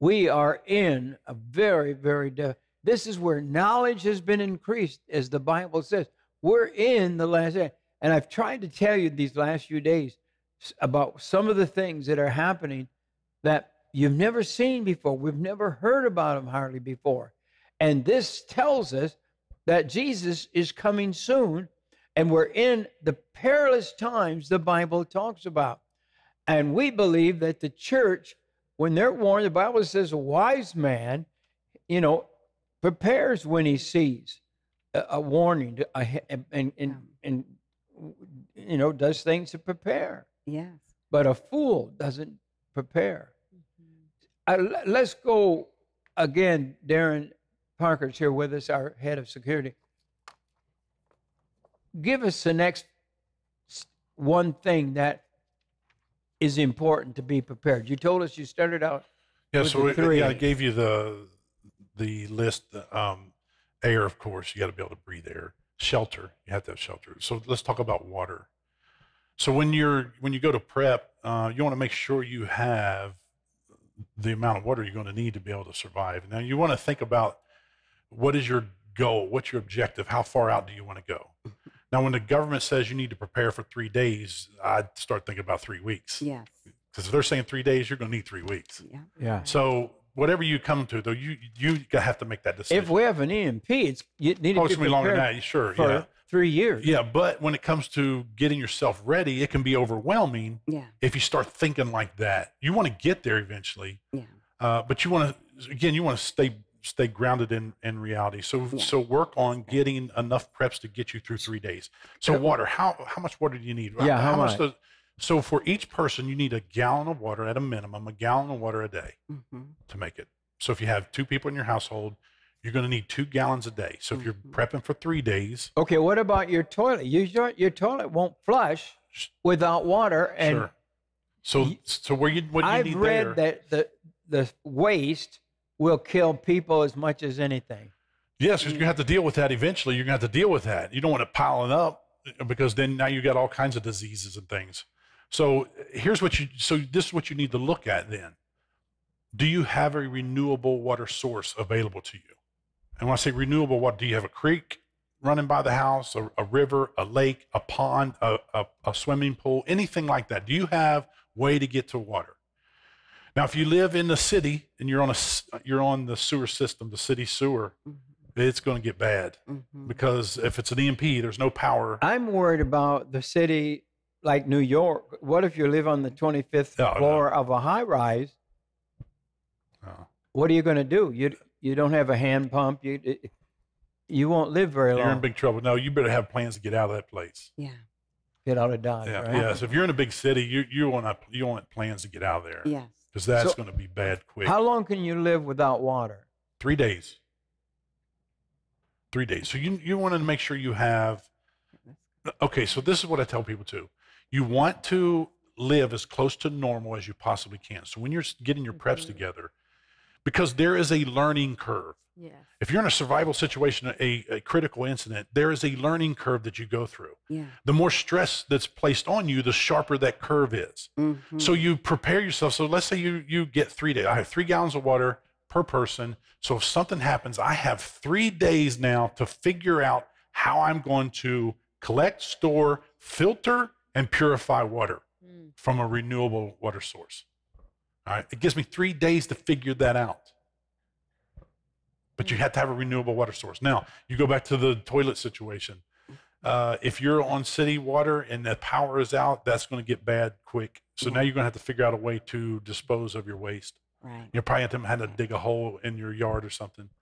We are in a very, very, de- this is where knowledge has been increased, as the Bible says. We're in the last day. And I've tried to tell you these last few days about some of the things that are happening that you've never seen before. We've never heard about them hardly before. And this tells us that Jesus is coming soon, and we're in the perilous times the Bible talks about. And we believe that the church, when they're warned, the Bible says a wise man, you know, prepares when he sees a, a warning and, and, and, and, you know, does things to prepare. Yes. But a fool doesn't prepare. Mm-hmm. Let's go again, Darren Parker's here with us, our head of security. Give us the next one thing that is important to be prepared. You told us you started out. Yeah, so we, yeah, I gave you the the list. Um, air, of course, you got to be able to breathe air. Shelter, you have to have shelter. So let's talk about water. So when you're when you go to prep, uh, you want to make sure you have the amount of water you're going to need to be able to survive. Now you want to think about what is your goal? What's your objective? How far out do you want to go? Now, when the government says you need to prepare for three days, I'd start thinking about three weeks. Yes. Because if they're saying three days, you're going to need three weeks. Yeah. Yeah. So whatever you come to, though, you you have to make that decision. If we have an EMP, it's you need oh, to be longer than that. Sure. For yeah. Three years. Yeah, but when it comes to getting yourself ready, it can be overwhelming. Yeah. If you start thinking like that, you want to get there eventually. Yeah. Uh, but you want to again, you want to stay stay grounded in, in reality. So Yeah. so work on getting enough preps to get you through three days. So water, how how much water do you need? Yeah, how much? does- so for each person, you need a gallon of water at a minimum, a gallon of water a day Mm-hmm. to make it. So if you have two people in your household, you're going to need two gallons a day. So if you're Mhm. prepping for three days, Okay, what about your toilet? You, your, your toilet won't flush without water. And sure. So so where you what you I've need read there? that the, the waste will kill people as much as anything. Yes, you're gonna have to deal with that eventually. You're gonna have to deal with that. You don't want it piling up uh, because then now you got all kinds of diseases and things. So uh, here's what you so this is what you need to look at then. Do you have a renewable water source available to you? And when I say renewable water, do you have a creek running by the house, a, a river, a lake, a pond, a, a, a swimming pool, anything like that? Do you have way to get to water? Now, if you live in the city and you're on a s- you're on the sewer system, the city sewer, it's going to get bad Mm-hmm. because if it's an EMP, there's no power. I'm worried about the city like New York. What if you live on the 25th Oh, no. floor of a high rise? Oh. What are you going to do? You you don't have a hand pump. You you won't live very long. You're in big trouble. No, you better have plans to get out of that place. Yeah. Get out of Dodge, Yeah, right? yes. If you're in a big city, you you want to you want plans to get out of there Yes. Because that's So- going to be bad quick. How long can you live without water? Three days. Three days. So you you want to make sure you have. Okay, so this is what I tell people too. You want to live as close to normal as you possibly can. So when you're getting your preps together, because there is a learning curve. Yes. If you're in a survival situation, a, a critical incident, there is a learning curve that you go through. Yeah. The more stress that's placed on you, the sharper that curve is. Mm-hmm. So you prepare yourself. So let's say you you get three days. I have three gallons of water per person. So if something happens, I have three days now to figure out how I'm going to collect, store, filter, and purify water Mm. from a renewable water source. All right. It gives me three days to figure that out. But you have to have a renewable water source. Now, you go back to the toilet situation. Uh, if you're on city water and the power is out, that's going to get bad quick. So now you're going to have to figure out a way to dispose of your waste. right. You probably going to, have to dig a hole in your yard or something.